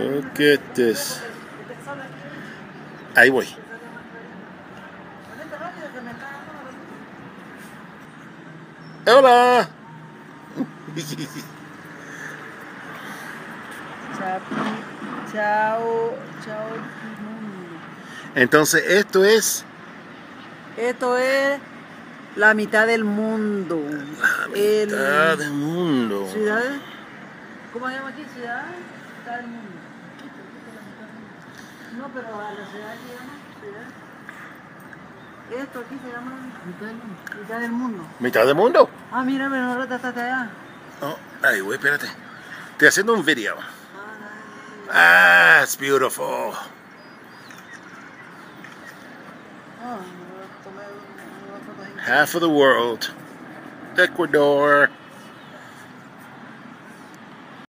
Look at this. Ahí voy. Hola. Chao, chao. Entonces esto es Esto es la mitad del mundo. la mitad del mundo. Ciudad. ¿Cómo se llama aquí? Ciudad. Mitad del mundo. No, pero a la ciudad se llama. Esto aquí se llama mitad del mundo. Mitad del mundo. ¿Mitad del mundo? Ah, mira, ahora está allá. Oh, ahí voy, espérate. Estoy haciendo un video. Ah, it's beautiful. Ah, foto ahí. Half of the world. Ecuador.